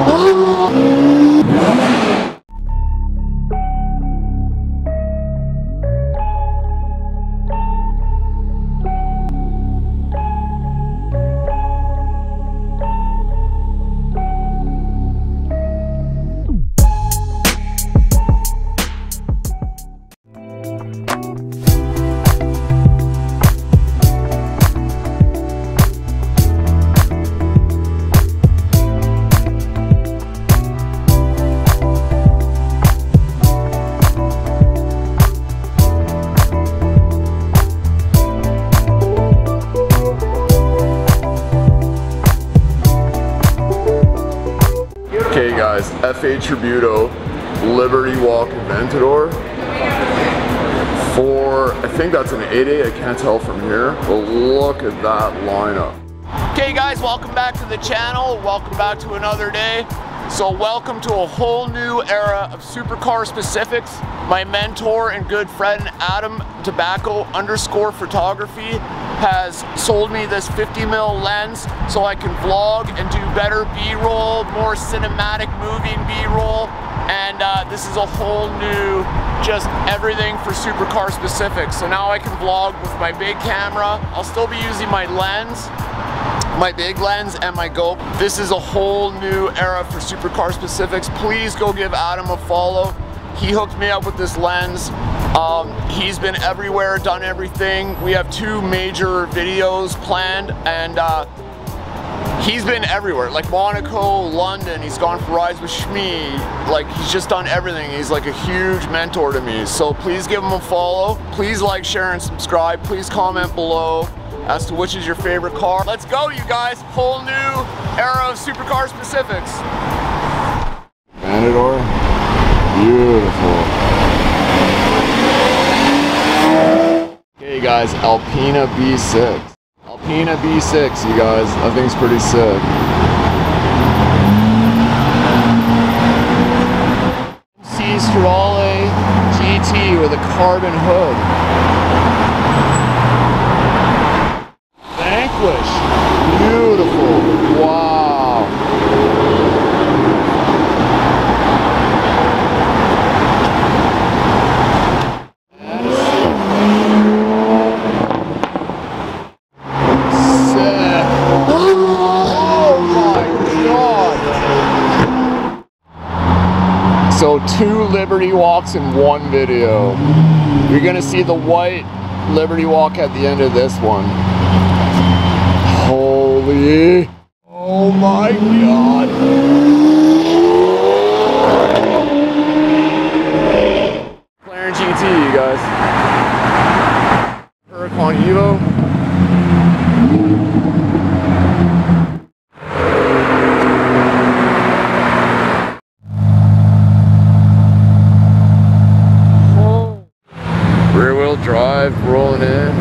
Oh! Guys, F8 Tributo, Liberty Walk Aventador. For, I think that's an 8A, I can't tell from here, but look at that lineup. Okay guys, welcome back to the channel. Welcome back to another day. So welcome to a whole new era of supercar specifics. My mentor and good friend Adam DiBacco underscore photography has sold me this 50 mil lens so I can vlog and do better B-roll, more cinematic moving B-roll. And uh, this is a whole new, just everything for supercar specifics. So now I can vlog with my big camera. I'll still be using my lens, my big lens and my Go. This is a whole new era for supercar specifics. Please go give Adam a follow. He hooked me up with this lens. Um, he's been everywhere, done everything. We have two major videos planned and uh, he's been everywhere, like Monaco, London, he's gone for rides with Shmee, like he's just done everything. He's like a huge mentor to me. So please give him a follow. Please like, share, and subscribe. Please comment below as to which is your favorite car. Let's go, you guys. Whole new era of supercar specifics. Aventador, beautiful. Guys, Alpina B6. Alpina B6, you guys. That thing's pretty sick. C Strale GT with a carbon hood. Vanquish. Beautiful. Wow. Sick. Oh my god. So two Liberty walks in one video. You're gonna see the white Liberty walk at the end of this one. Holy. Oh my god. Drive rolling in.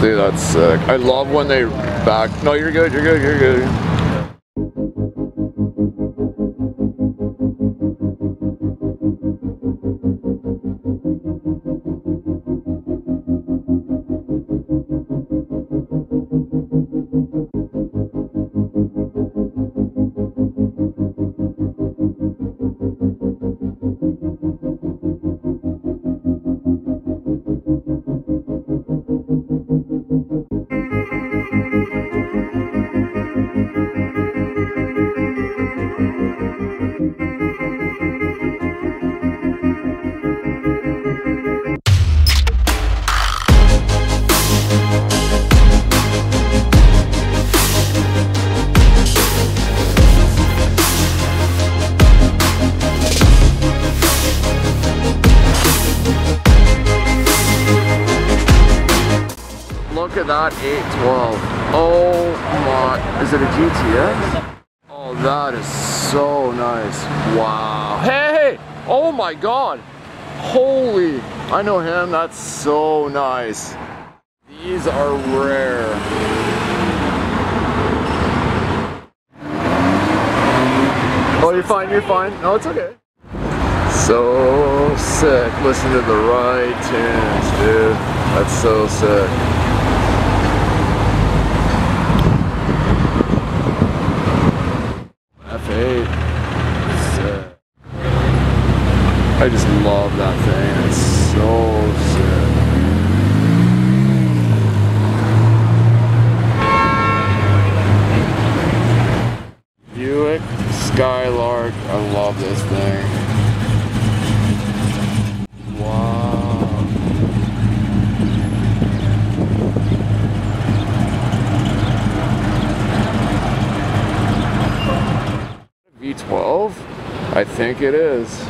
Dude, that's sick. I love when they back. No, you're good, you're good, you're good. Look at that 812. Oh my, is it a GTX? Oh, that is so nice. Wow. Hey, oh my God. Holy, I know him, that's so nice. These are rare. Oh, you're fine, you're fine. No, it's okay. So sick. Listen to the right tunes, dude. That's so sick. Love that thing. It's so sick. Buick Skylark. I love this thing. Wow. V12? I think it is.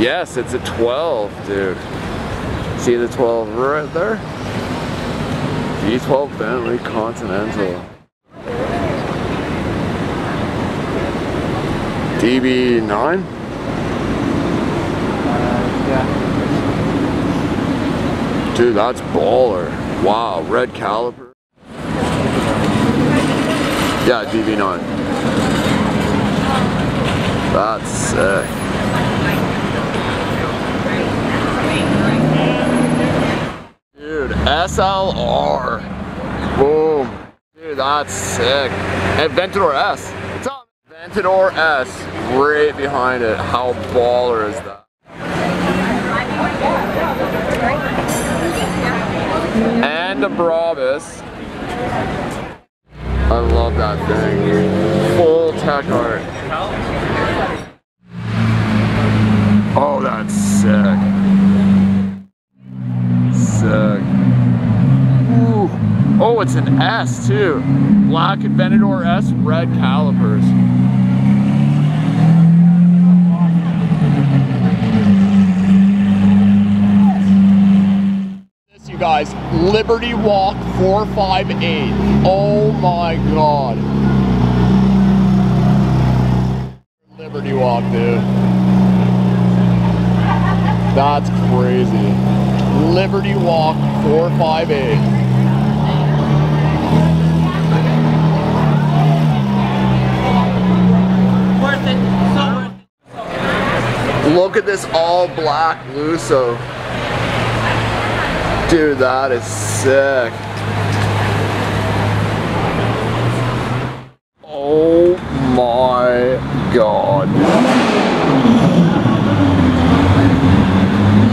Yes, it's a 12, dude. See the 12 right there? V12 Bentley Continental. DB9? Dude, that's baller. Wow, red caliper. Yeah, DB9. That's sick. Dude, SLR. Boom. Dude, that's sick. And Ventador S. What's up? Ventador S right behind it. How baller is that? And a Brabus. I love that thing. Full tech art. Oh, that's sick. Sick. Oh, it's an S too. Black Aventador S, red calipers. This, you guys, Liberty Walk 458. Oh my god. Liberty Walk, dude. That's crazy. Liberty Walk 458. Worth it. So worth it. Look at this all black Lusso. Dude, that is sick. Oh my god.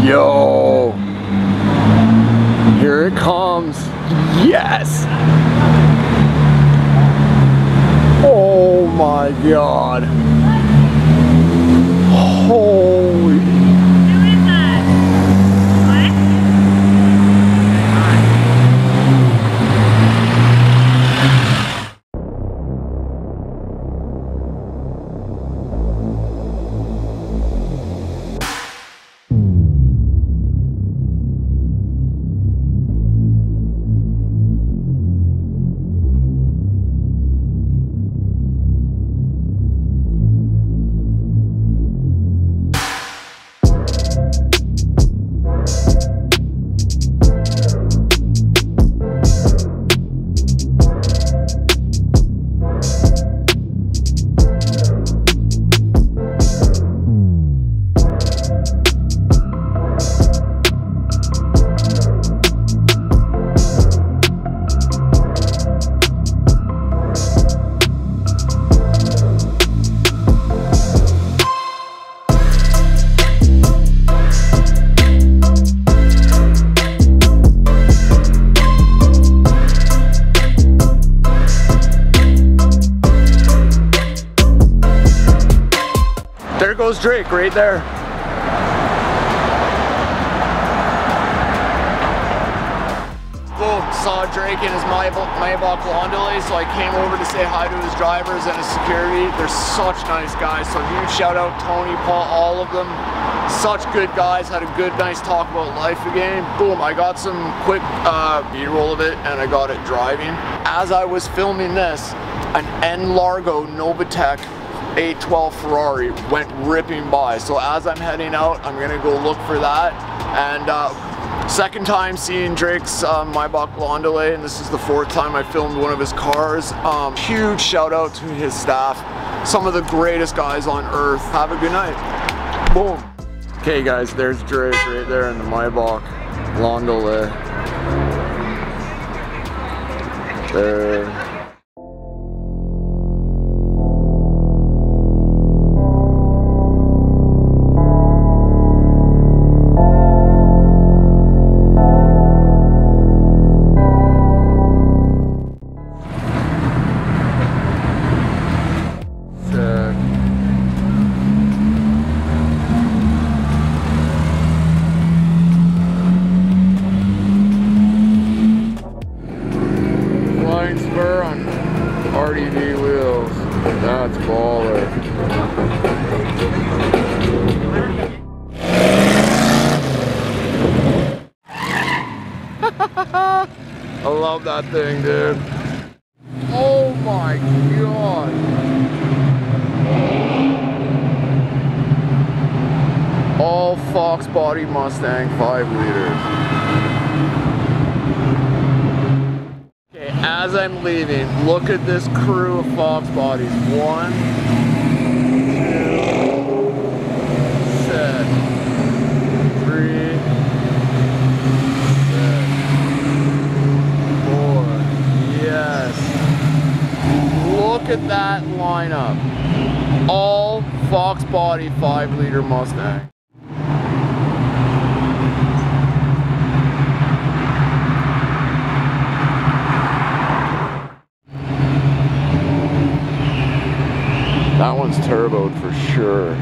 Yo. Here it comes. Yes. Oh my god. Drake right there. Saw Drake in his Maybach Maybach Landaulet, so I came over to say hi to his drivers and his security. They're such nice guys, so huge shout out Tony, Paul, all of them. Such good guys, had a good, nice talk about life again. Boom, I got some quick uh, B-roll of it and I got it driving. As I was filming this, an N Largo Novitec 812 Ferrari went ripping by. So as I'm heading out, I'm gonna go look for that. And uh, second time seeing Drake's um, Maybach Landaulet, and this is the fourth time I filmed one of his cars. Um, huge shout out to his staff. Some of the greatest guys on earth. Have a good night. Boom. Okay guys, there's Drake right there in the Maybach Landaulet. There. That thing, dude. Oh my god. All Fox Body Mustang 5 liters. Okay, as I'm leaving, look at this crew of Fox Bodies. One, two, set, three, set, four. Yes. Look at that lineup. All Fox Body 5 liter Mustang. That one's turboed for sure.